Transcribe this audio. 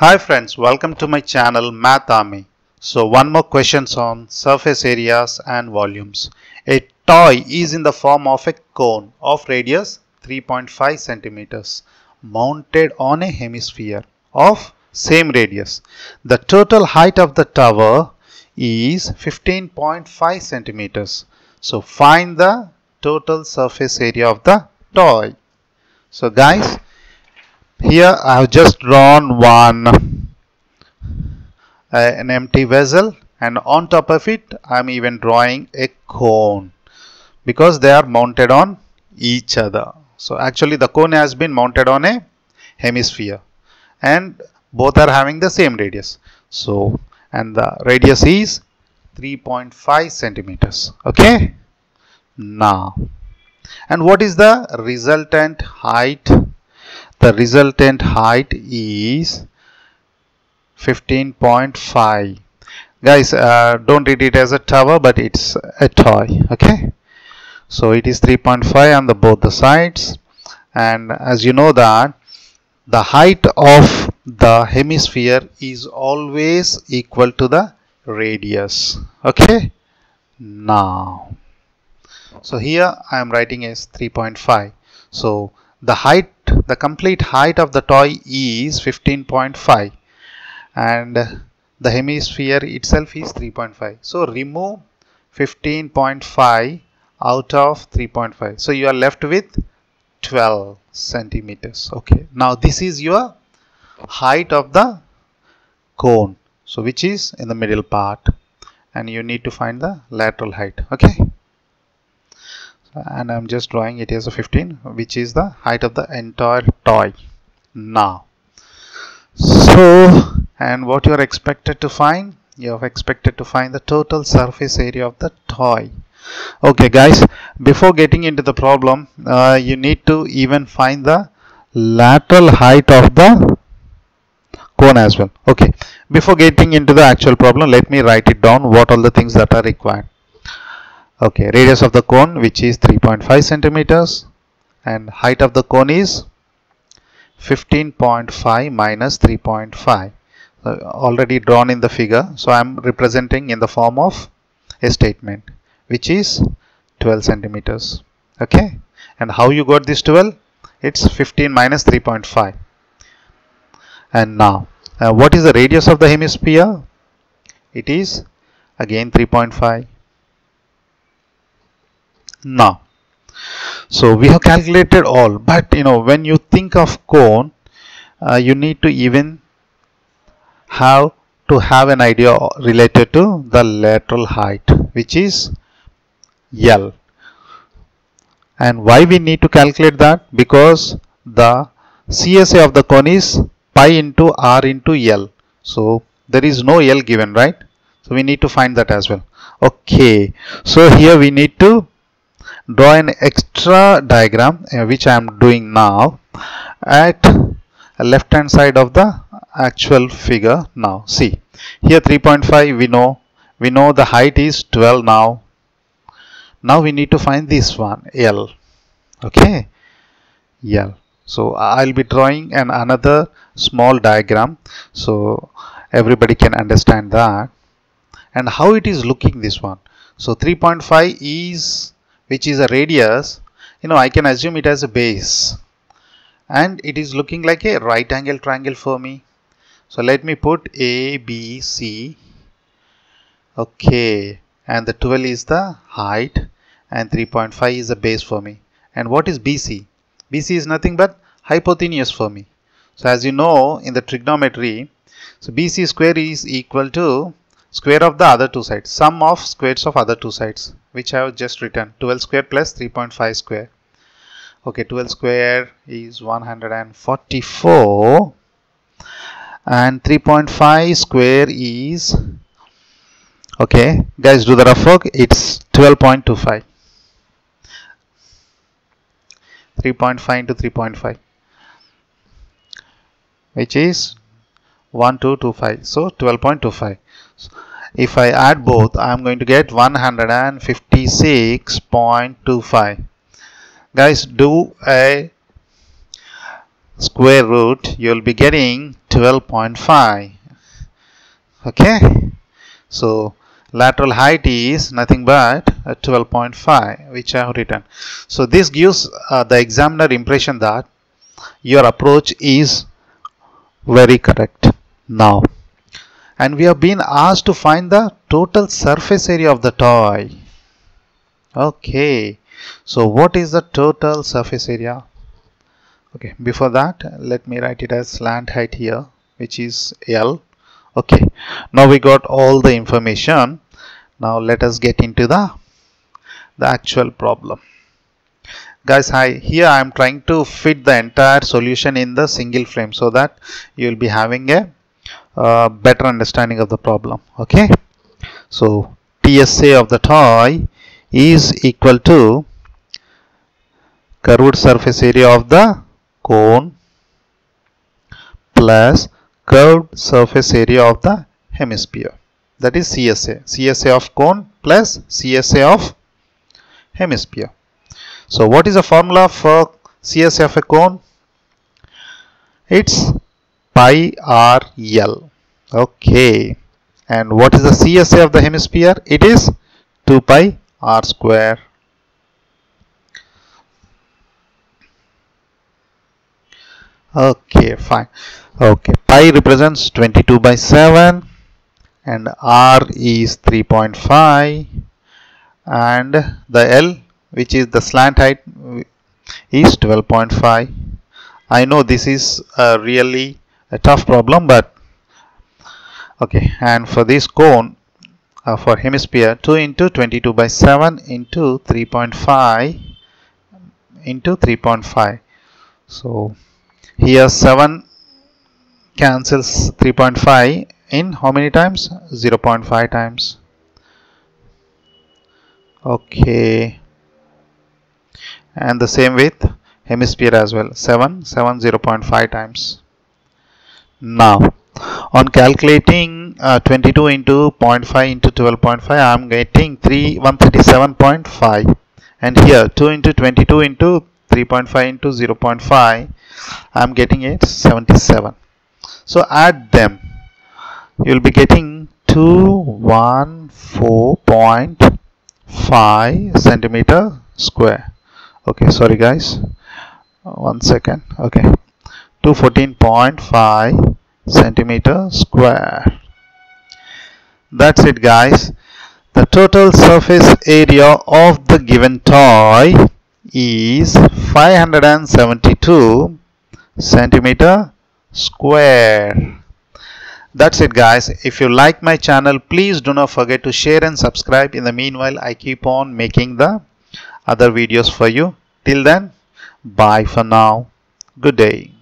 Hi friends, welcome to my channel Math Army. So one more questions on surface areas and volumes. A toy is in the form of a cone of radius 3.5 centimeters mounted on a hemisphere of same radius. The total height of the tower is 15.5 centimeters. So find the total surface area of the toy. So guys, here I have just drawn one uh, an empty vessel and on top of it I am even drawing a cone because they are mounted on each other. So actually the cone has been mounted on a hemisphere and both are having the same radius. So and the radius is 3.5 centimeters. Okay. Now and what is the resultant height? The resultant height is 15.5 guys uh, don't read it as a tower but it's a toy okay? So it is 3.5 on the both the sides. And as you know that the height of the hemisphere is always equal to the radius okay? Now so here I am writing as 3.5 so the height the complete height of the toy is 15.5 and the hemisphere itself is 3.5 so remove 15.5 out of 3.5 so you are left with 12 centimeters. Okay. Now this is your height of the cone. So which is in the middle part. And you need to find the lateral height. Okay and I'm just drawing it as a 15 which is the height of the entire toy. Now so and what you are expected to find? You are expected to find the total surface area of the toy. Okay guys before getting into the problem uh, you need to even find the lateral height of the cone as well. Okay before getting into the actual problem let me write it down what all the things that are required okay radius of the cone which is 3.5 centimeters and height of the cone is 15.5 minus 3.5 uh, already drawn in the figure so I am representing in the form of a statement which is 12 centimeters. Okay and how you got this 12 it's 15 minus 3.5 and now uh, what is the radius of the hemisphere? It is again 3.5 now so we have calculated all but you know when you think of cone uh, you need to even have to have an idea related to the lateral height which is L. And why we need to calculate that? Because the CSA of the cone is pi into R into L. So there is no L given right? So we need to find that as well. Okay. So here we need to draw an extra diagram uh, which I am doing now at left hand side of the actual figure now. See here 3.5 we know we know the height is 12 now. Now we need to find this one L. Okay L. So I'll be drawing an another small diagram so everybody can understand that. And how it is looking this one? So 3.5 is which is a radius you know I can assume it as a base. And it is looking like a right angle triangle for me. So let me put A B C. Okay. And the 12 is the height and 3.5 is the base for me. And what is BC BC is nothing but hypotenuse for me. So as you know in the trigonometry so BC square is equal to square of the other two sides. Sum of squares of other two sides which I have just written. 12 square plus 3.5 square. Okay 12 square is 144 and 3.5 square is okay guys do the rough work. It's 12.25 3.5 into 3.5 which is 1225 so 12.25 if I add both I am going to get 156.25 guys do a square root you will be getting 12.5 okay? So lateral height is nothing but 12.5 which I have written. So this gives uh, the examiner impression that your approach is very correct. Now and we have been asked to find the total surface area of the toy. Okay. So what is the total surface area? Okay before that let me write it as slant height here which is L. Okay. Now we got all the information. Now let us get into the the actual problem. Guys hi here I am trying to fit the entire solution in the single frame so that you will be having a uh, better understanding of the problem okay? So TSA of the toy is equal to curved surface area of the cone plus curved surface area of the hemisphere. That is CSA CSA of cone plus CSA of hemisphere. So what is the formula for CSA of a cone? It's pi r l. Okay. And what is the CSA of the hemisphere? It is 2 pi r square. Okay fine. Okay pi represents 22 by 7 and r is 3.5 and the l which is the slant height is 12.5 I know this is a really a tough problem but okay. And for this cone uh, for hemisphere 2 into 22 by 7 into 3.5 into 3.5 so here 7 cancels 3.5 in how many times? 0.5 times. Okay. And the same with hemisphere as well. 7 7 0.5 times now on calculating uh, 22 into 0.5 into 12.5 I am getting 3 137.5 and here 2 into 22 into 3.5 into 0.5 I am getting it 77 so add them. You will be getting 214.5 centimeter square. Okay sorry guys. One second. Okay 214.5 centimeter square. That's it guys. The total surface area of the given toy is 572 centimeter square. That's it guys. If you like my channel please do not forget to share and subscribe. In the meanwhile i keep on making the other videos for you. Till then bye for now. Good day